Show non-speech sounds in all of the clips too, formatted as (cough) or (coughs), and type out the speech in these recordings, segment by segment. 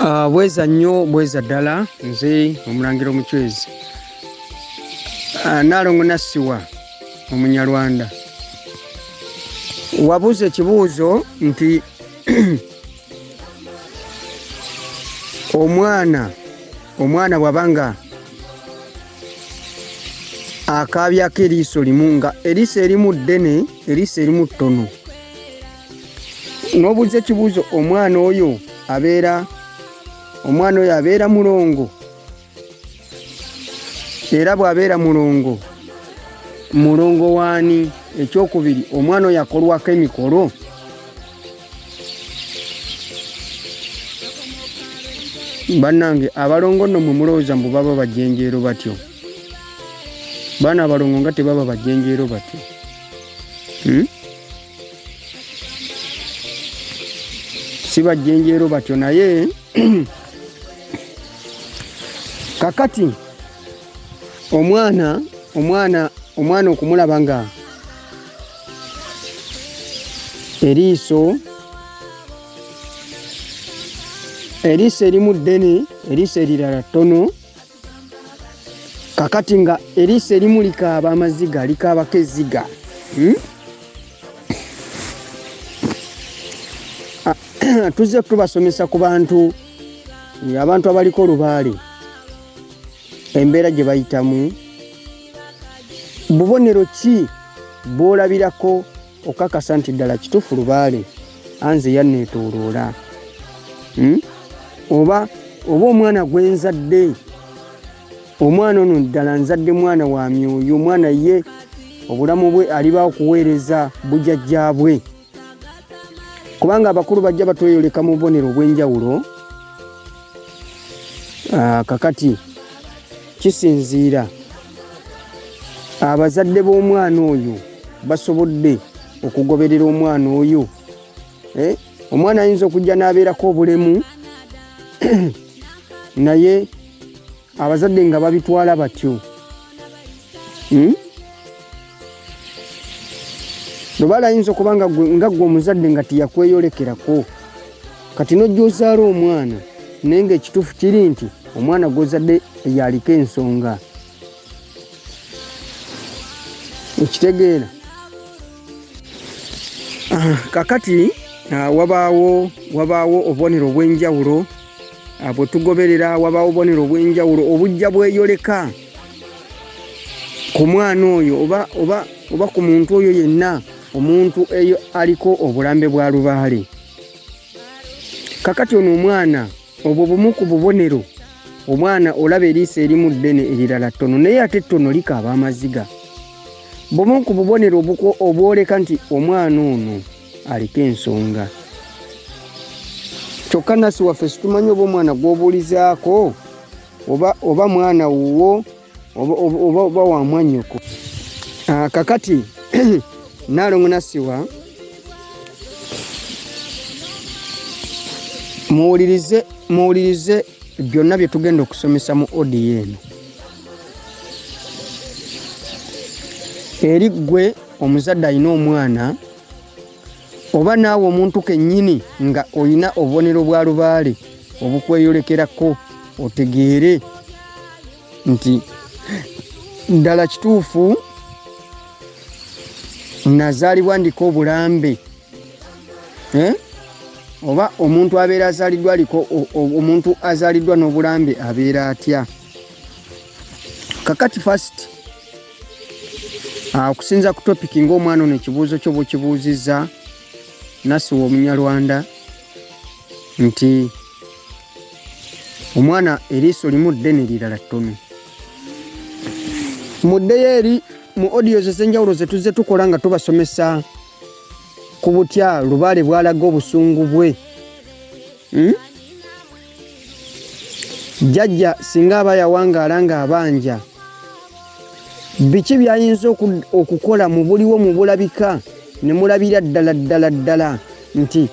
Uh, bweza nnyo bweza ddala nze omulangira omucwezi. Uh, naalongo nassiwa omunyalwanda wabuuza ekibuuzo nti (clears throat) omwana omwana bwabanga akaabyako eriiso limu nga eriiso erimu ddene eriiso erimu ttono. N'obuuza ekibuuzo omwana oyo abeera omwana oyo abeera mulongo. Era bw'abeera mulongo mulongo waani? Ekyokubiri omwana oyo akolwako emikolo? Bannange abalongo nno mwe mulowooza mbu baba bajjenjeero batyo. Baana abalongo nga tebaba bajjenjeero batyo. Hmm? si bajjenjeero batyo naye (clears throat) kakati. Omwana omwana omwana okumulaba nga eriiso eriiso erimu ddene eriiso erirala ttono. Kakati nga eriiso erimu likaaba amaziga likaabako eziga. Hmm? (clears throat) tuzze tubasomesa ku bantu abantu abaliko olubaale embeera gye bayitamu. Bubonero ki bwolabirako okakasa nti ddala kituufu lubaale? Anze yanneetooloola. Hmm? oba oba omwana gwenzadde omwana ono ddala nzadde mwana wa myoyo omwana ye obulamu bwe alibaawo kuweereza bujajjaabwe kubanga abakulu bajja batweyoleka mu bubonero obw'enjawulo. Kakati kisinziira. Abazadde b'omwana oyo basobodde okugoberera omwana oyo. Omwana ayinza okujja n'abeerako obulemu (clears throat) naye abazadde nga babitwala batyo. Lubaala ayinza okuba nga gwe omuzadde nga tiyakweyolekerako kati nojja ozaala omwana naye ngaekituufu kiri nti omwana gwozadde yaliko ensonga. Ekitegeera kakati wabaawo wabaawo obubonero obw'enjawulo. Bwe tugoberera wabaawo obubonero obw'enjawulo obujja bweyoleka. Ku mwana oyo oba ku muntu oyo yenna omuntu eyo aliko obulambe bwa lubaale. Kakati ono omwana obwo bumu ku bubonero omwana olaba eriiso erimu ddene erirala ttono naye ate ttono likaaba amaziga. Bumu ku bubonero obwoleka nti omwana ono aliko ensonga. Kyokka nasi waffe situmanyi oba omwana gwobuulizaako oba mwana wuwo oba oba wamwanyoko kakati (clears throat) naalongo nasiwa muwulirize muwulirize byonna bye tugenda okusomesa mu odiyo eno eri ggwe omuzadde alina omwana oba naawe omuntu kennyini nga olina obubonero bwa lubaale obukweyolekerako otegeere nti ddala kituufu nazaalibwa ndiko obulambe eh? Oba omuntu abeera azaaliddwa aliko omuntu azaaliddwa n'obulambe abeera atya? Kakati fast okusinza ku topiki ngaomwana ono ekibuuzo kyo bwekibuuzizza nasiwa omunyalwanda nti omwana eriiso limu ddene lirala ttono. Muddeyo eri mu odiyo ez'enjawulo zetuzze tukola nga tubasomesa ku butya lubaale bwalaga obusungu bwe. Jjajja singa aba yawangaala ng'abanja biki byayinza okukola mu buliwo mu bulabika? Ne mulabira ddala ddala ddala nti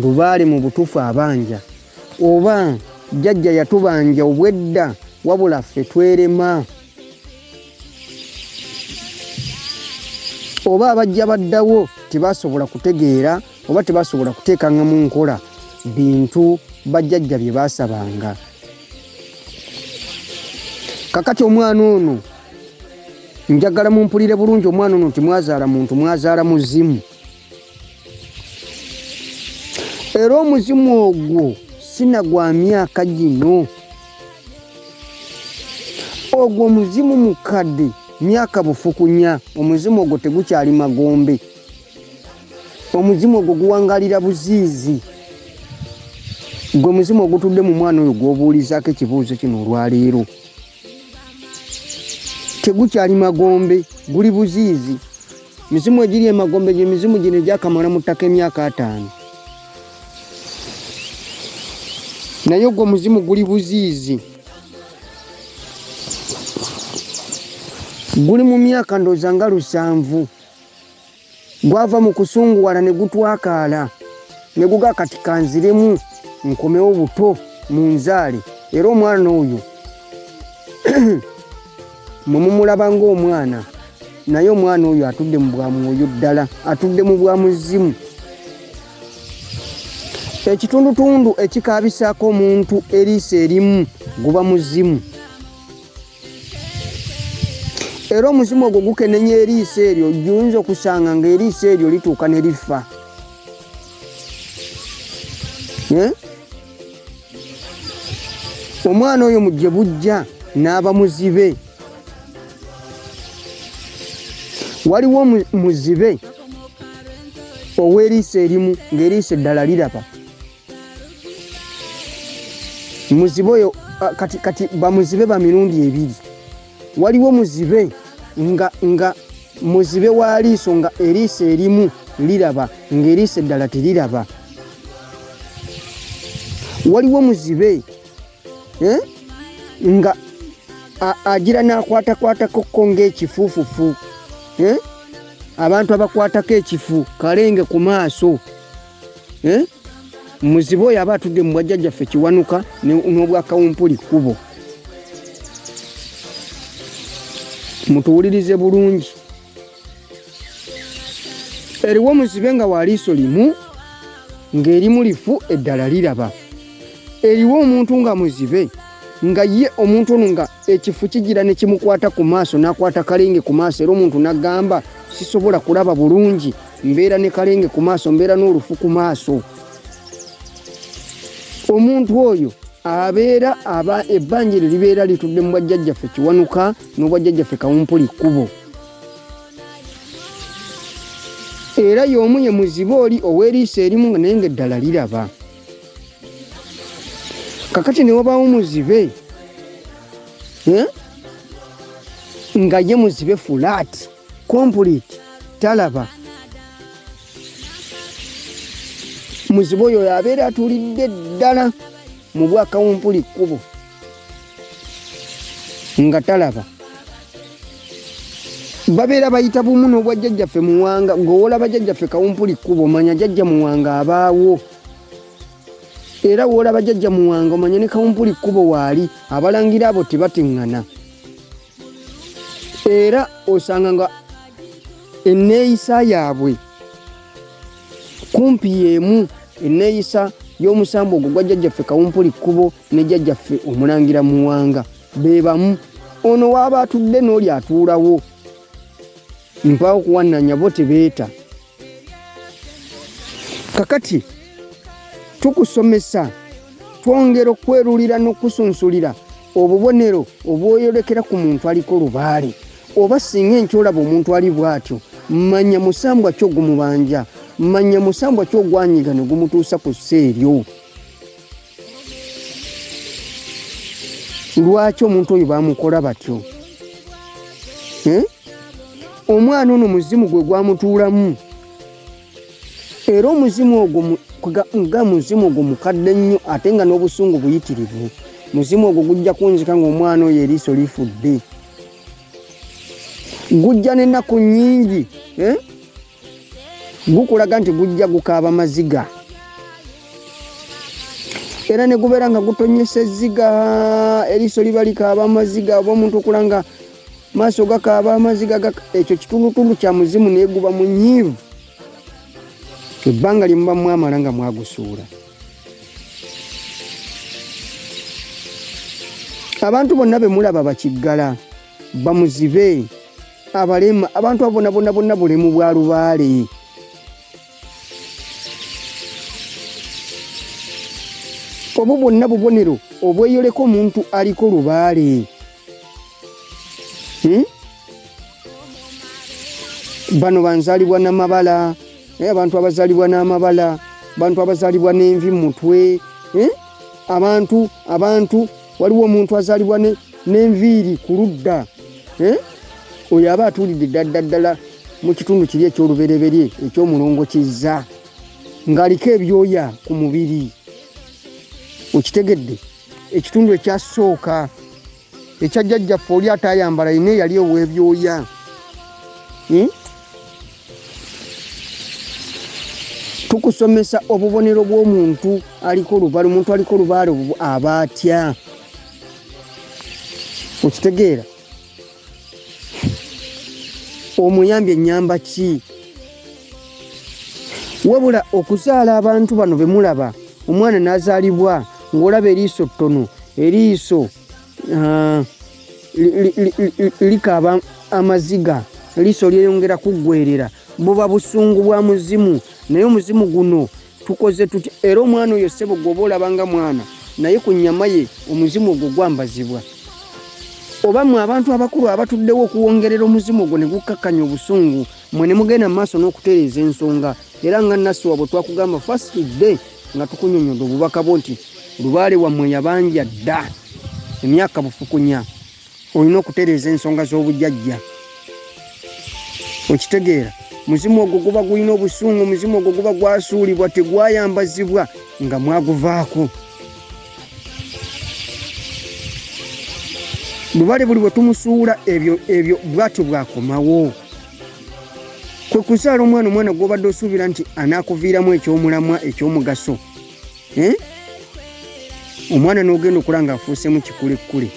lubaale mu butuufu abanja. Oba jjajja yatubanja obwedda wabula ffe twerema oba abajja baddawo tebasobola kutegeera oba tebasobola kuteekanga mu nkola bintu bajjajja bye baasabanga. Kakati omwana ono njagala mumpulire bulungi omwana ono timwazaala muntu mwazaala muzimu. Era omuzimu ogwo sina gwa myaka gino. Ogwo omuzimu mukadde myaka bufukunya omuzimu ogwo tegukyali magombe. Omuzimu ogwo guwangalira buziizi. Gwe muzimu ogutudde mu mwana oyo gwobuulizaako ekibuuzo kino olwaleero tegukyali magombe guli buziizi. Mizimu egiri emagombe gye mizimu gino egyakamala mu ttaka emyaka ataano. Naye ogwo muzimu guli buziizi guli mu myaka ndooza nga lusanvu. Gwava mu kusunguwala ne gutwakaala ne guga kati kanziremu nkomewo buto mu nzaale era omwana oyo (clears throat) mwemumulaba ngaomwana naye omwana oyo atudde mu bwamwoyo ddala atudde mu bwamuzimu ekitundutundu ekikabisaako omuntu eriisa erimu guba muzimu era omuzimu ogwo gukenenya eriisa eryo giyinza okusanga nga eriisa eryo lituuka ne lifa. Omwana oyo mugye bujja n'aba muzibe. Waliwo muzibe ow'eriisa erimu ng'eriisa eddala liraba. Muzibe oyo kati, bamuzibe ba mirundi ebiri. Waliwo muzibe nga, nga muzibe wa liiso nga eriisa erimu liraba ng'eriisa eddala teriraba waliwo muzibe eh? nga agira n'akwatakwatako ng'ekifuufufu eh? abantu abakwatako ekifu kalenge ku maaso eh? muzibe oyo aba atudde mu bwajjajjaffe kiwanuka n'obwakawumpuli kkubo mutuwulirize bulungi. Eriwo muzibe nga waliiso limu ng'erimu lifu eddala liraba. Eriwo omuntu nga muzibe nga ye omuntu ono nga ekifu kigira ne kimukwata ku maaso n'akwata kalenge ku maaso era omuntu n'agamba sisobola kulaba bulungi mbeera ne kalenge ku maaso mbeera n'olufu ku maaso. Omuntu oyo abeera aba ebbanja eryo libeera litudde mu bwajjajjaffe kiwanuka n'obwajjajjaffe kawumpuli kkubo. Era y'omu ye muzibe oli ow'eriisa erimu nga naye ng'eddala liraba. Kakati ne wabaawo muzibe nga ye muzibe fulaati kompuliti talaba. Muzibe oyo abeera atuulidde ddala mu bwakawumpuli kkubo nga talaba. Babeera bayita bumu n'obwajjajjaffe muwanga ng'owola bajjajjaffe kawumpuli kkubo manya jajja muwanga abaawo. Era woolaba jajja muwanga omanye ne kawumpuli kkubo waali abalangira abo tebateŋŋana era osanga nga enneeyisa yaabwe kumpi yeemu enneeyisa y'omusambu ogwo gwa jjajjaffe kawumpuli kkubo ne jjajjaffe omulangira muwanga. Be bamu ono waaba atudde n'oli atuulawo. Mpaawo kuwannanya bo tebeeta. Kakati tukusomesa twongera okwerulira n'okusunsulira obubonero obwoyolekera ku muntu aliko lubaale. Oba singa enkyolaba omuntu ali bw'atyo manya musambwa ki ogumubanja manya musambwa ki ogwanyiga ne gumutuusa ku ssa eryo lwaki omuntu oyo bamukola batyo? Omwana ono muzimu gwe gwamutuulamu. Era omuzimu ogwo nga muzimu ogwo mukadde nnyo ate nga n'obusungu buyitirivu. Muzimu ogwo gujja kunzika ngaomwana oyo eriiso lifudde. Gujja n'ennaku nnyingi gukulaga nti gujja gukaaba maziga. Era ne gubeera nga gutonyesa ezziga eriiso liba likaaba amaziga oba omuntu okula nga maaso gakaaba amaziga ekyo kitundutundu kya muzimu naye guba munyiivu ebbanga lyemuba mwamala nga mwagusuula. Abantu bonna bemulaba bakiggala bamuzibe abalema abantu abo bonna bonna bonna bulemu bwa lubaale obwo bwonna bubonero obweyoleko omuntu aliko lubaale hmm? bano banzaalibwa namabala naye abantu abazaalibwa n'amabala bantu abazaalibwa n'envi mutwe eh? abantu abantu waliwo omuntu azaalibwa n'enviiri ku ludda eh? oyo aba atuulidde ddadda ddala mu kitundu kiri ekyolubereberye ekyomulongo kizza ng'aliko ebyoya ku mubiri okitegedde ekitundu ekyasooka ekyajjajjaffe oli ataayambala yina eyali ow'ebyoya. Hmm? tukusomesa obubonero bw'omuntu aliko olubaale omuntu aliko olubaale aba atya? Okitegeera. Omuyambye enyamba ki? Wabula okuzaala abantu bano bemulaba omwana n'azaalibwa ng'olaba eriiso ttono eriiso likaaba amaziga eriiso lyeyongera kuggwerera buba busungu bwa muzimu naye omuzimu guno tukoze tutya era omwana oyo ssebo gwoba olabanga mwana naye ku nnyama ye omuzimu ogwo gwambazibwa. Oba mwe abantu abakulu abatuddewo okuwongerera omuzimu ogwo ne gukkakkanya obusungu mwe ne mugenda mu maaso n'okutereeza ensonga era nga nasiwa bwe twakugamba fast day nga tukunyonyodde obubaka bwo nti lubaale wammwe yabanja dda emyaka bufukunya olina okutereeza ensonga z'obujjajja. Okitegeera muzimu ogwo guba gulina obusungu muzimu ogwo guba gwasuulibwa tegwayambazibwa nga mwaguvaako. Lubale buli bwe tumusuula ebyo ebyo bwatyo bwakomawo. Kwe kuzaala omwana omwana gwobadde osuubira nti anaakuviiramu ekyomulamwa ekyomugaso eh? Omwana n'ogenda okula nga afuusemu kikulekkule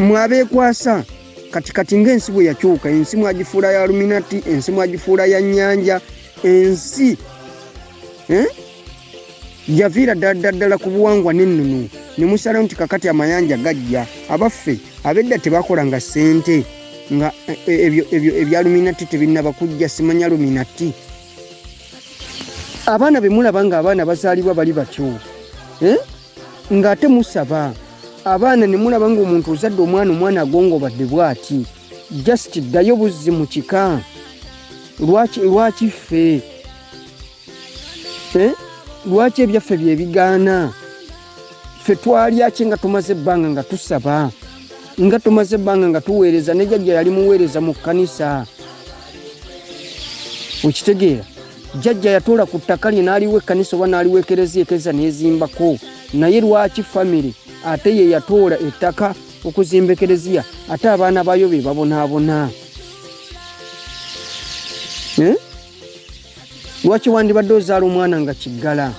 mwabeekwasa. Kati kati ng'ensi bwe yakyuka ensi mwagifuula ya luminati ensi mwagifuula ya nnyanja ensi eh? yaviira ddala ddala ku buwangwa n'ennono. Ne musalawo nti kakati amayanja gajja abaffe ab'edda tebakolanga ssente nga ebyo ebya luminati tebinnaba kujja simanya luminati abaana be mulaba nga abaana bazaalibwa bali batyo. Eh? ng'ate musaba abaana ne mulaba ng'omuntu ozadde omwana omwana agongobadde bw'ati. Just ddayo buzzi mu kika. Lwaki ffe? Eh? lwaki ebyaffe byebigaana ffe twalyaki nga tumaze ebbanga nga tusaba nga tumaze ebbanga nga tuweereza ne jjajja yali muweereza mu kkanisa. Okitegeera jjajja yatoola ku ttaka lye n'aliwo ekkanisa oba n'aliwo ekereziya ekereza neezimbako naye lwaki famire ate ye yatoola ettaka okuzimba ekereziya ate abaana baayo be babonaabona? Lwaki wandibadde ozaala omwana nga kiggala?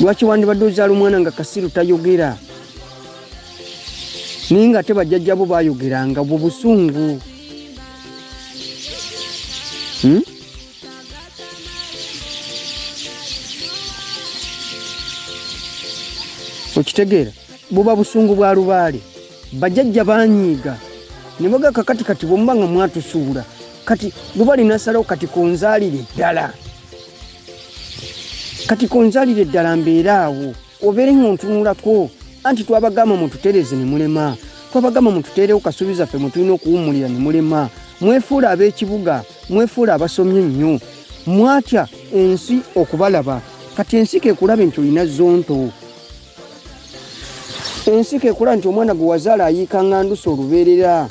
Lwaki wandibadde ozaala omwana nga kasiru tayogera? Naye nga ate bajjajjabo bayogeranga bwe busungu okitegeera buba busungu bwa lubaale bajjajja banyiiga. Ne bagaka kati kati bwemuba nga mwatusuula kati lubaale nasalawo kati kunzaalire eddala. Kati kunzaalire eddala mbeere awo obeere ngaontunulako anti twabagamba mututereze ne mulema twabagamba mututeerewo kasubi zaffe mwe tulina okuwummulira ne mulema. Mwefuula ab'ekibuga mwefuula abasomye ennyo mwatya ensi okubalaba kati ensi kekulaba nti olina zonto ensi kekulaba nti omwana gwe wazaala ayiika ŋŋandusa olubeerera.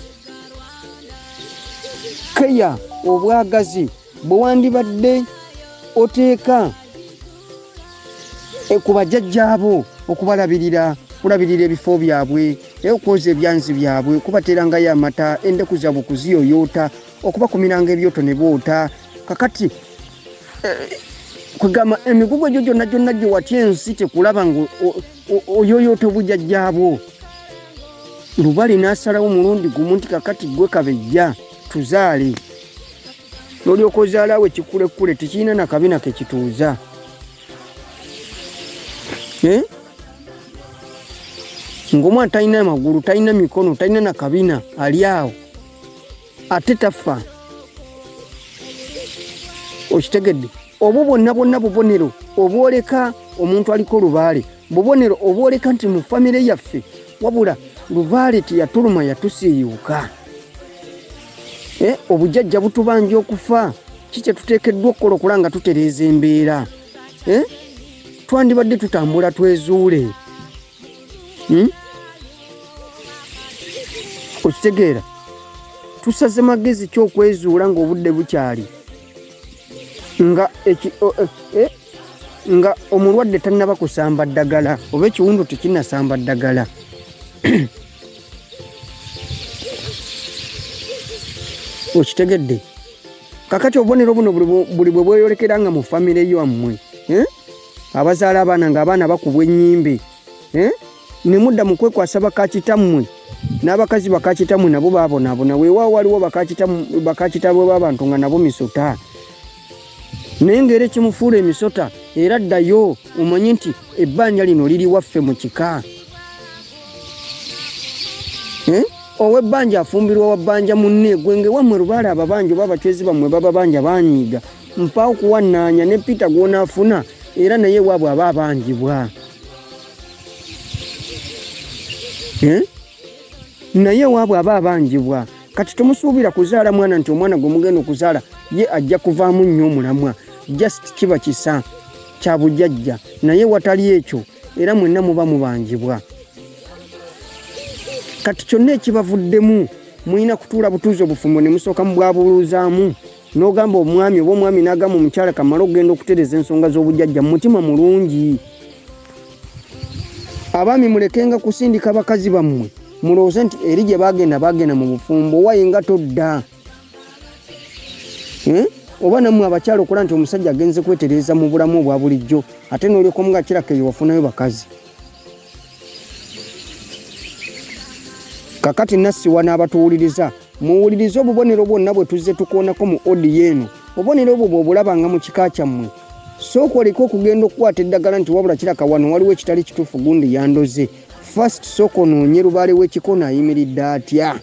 Keya obwagazi bwe wandibadde oteeka ku bajjajjaabo okubalabirira kulabirira ebifo byabwe era okwoza ebyanzi byabwe kubateerangayo amata endeku zaabwe okuziyoyoota okubakumiranga ebyoto ne boota kakati kwegamba emigugu egyo gyonna gyonna gye watya ensi tekulaba nga oyoyoota obujjajjaabwo. Lubali n'asalawo mulundi gumu nti kakati gwe kabejja tuzaale. Nolyoka ozaalawo ekikulekkule tekirina nakabina kekituuza Eh? ngaomwana talina magulu talina mikono talina nakabina ali awo. Ate tafa. Okitegedde obwo bwonna bwonna bubonero obwoleka omuntu aliko olubaale bubonero obwoleka nti mu famire yaffe wabula lubaale teyatuluma yatusiiyuuka Eh, obujjajja butubanja okufa kikyetuteekeddwa okukola okula nga tutereeza embeera Eh? twandibadde tutambula twezuule Hmm? okitegeera tusaze magezi kyokwezuula ngaobudde bukyali nga nga omulwadde tannaba kusamba ddagala oba ekiwundu tekinnasamba ddagala. (coughs) Okitegedde? Kakati obubonero buno buli bwe- bweyolekera nga mu famire yammwe abazaala abaana ngaabaana bakubwa ennyimbe eh? ne mudda mu kwekwasa bakakitammwe n'abakazi bakakitammwe nabo baabonaabona weewaawo waliwo bakakitabwe b'abantu nga nabo misota naye ngaera ekimufuula emisota era ddayo omanyi nti ebbanja lino liri waffe mu kika. Ow'ebbanja afumbirwa wa bbanja munne gwenge wammwe lubaale ababanja oba abacwezi bammwe baba banja banyiiga. Mpaawo kuwannaanya ne peter gwonaafuna era naye waabwe aba abanjibwa. Naye waabwe aba abanjibwa. Kati tomusuubira kuzaala mwana nti omwana gwe mugenda okuzaala ye ajja kuvaamu nnyo omulamwa just kiba kisa kya bujjajja naye watali ekyo era mwenna muba mubanjibwa. Kati kyonna ekibavuddemu mulina kutuula butuuzi obufumbo ne musooka mu bwabuluuzaamu n'ogamba omwami oba omwami n'agamba omukyala kamala okugenda okutereza ensonga z'obujjajja mu mutima mulungi. Abaami mulekenga kusindika bakazi bammwe mulowooze nti eri gye bagenda bagenda mu bufumbo waye nga todda. Eh? Oba nammwe abakyala okola nti omusajja agenze kwetereza mu bulamu obwa bulijjo ate n'olyoka omuga kirako eyo wafunayo bakazi. Kakati nassiwa n'abatuwuliriza muwulirize obubonero bwonna bwe tuzze tukoonako mu odiyo eno obubonero obwo bw'obulabanga mu kika kyammwe. Sooka oleke okugenda okukwata eddagala nti wabula kiraka wano waliwo ekitali kituufu gundi yandoze. Fast sooka onoonye lubaale w'ekikono ayimiridde atya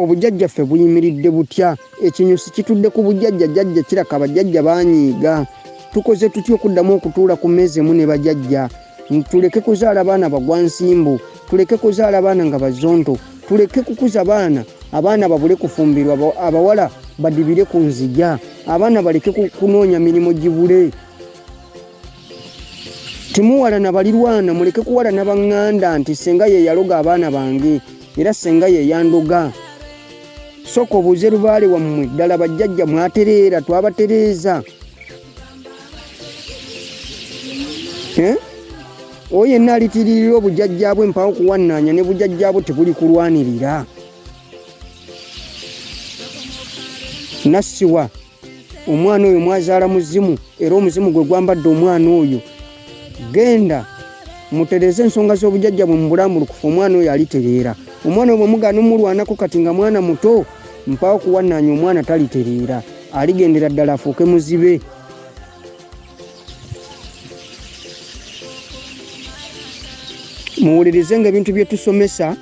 obujjajjaffe buyimiridde butya? Ekinyusi kitudde ku bujjajja jjajja kiraka bajjajja banyiiga. Tukoze tutya okuddamu okutuula ku mmeeza emu ne bajjajja? Tuleke kuzaala baana bagwa nsimbu tuleke kuzaala baana nga bazonto tuleke kukuza baana abaana babule kufumbirwa aba- abawala badibire ku nzija abaana baleke ku- kunoonya mirimu gibule. Temuwalana balirwana muleke kuwalana baŋŋanda nti senga ye yaloga abaana bange era senga ye yandoga soka obuuze lubaale wammwe ddala bajjajja mwatereera twabatereeza. Oyo yenna alitiririra obujjajjabwe mpawo kuwannaanya ne bujjajjabwe tebuli kulwanirira nassiwa omwana oyo mwazaala muzimu era omuzimu gwe gwambadde omwana oyo. Genda mutereze ensonga z'obujjajja bwe mu bulambulukufu omwana oyo alitereera omwana oyo bwe mugaana omulwanako kati nga mwana muto mpawo kuwannaanya omwana talitereera aligendera ddala afuuke muzibe. Muwulirize nga ebintu bye tusomesa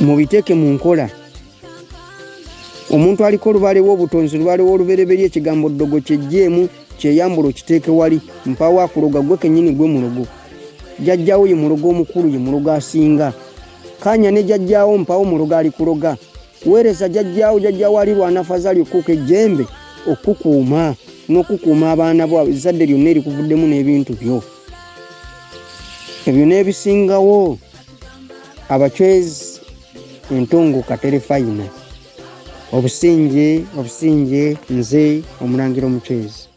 mubiteeke mu nkola. Omuntu aliko olubaale w'obutonzi lubaale w'olubereberye ekigambo ddogo kyejjeemu kyeyambula okiteeke wali mpawo akuloga gwe kennyini gwe mulogo. Jjajjaawo ye mulogo omukulu ye mulogo asinga kanya ne jjajjaawo mpawo mulogo ali kuloga weereza jjajjaawo jjajjaawo alirwana fazaali okuuka ejjembe okukuuma n'okukuuma abaana bo ezzadde lyonna erikuvuddemu n'ebintu byo. Ebyo n'ebisingawo abacwezi entongo katerefayina obusinje obusinje nze omulangira omucwezi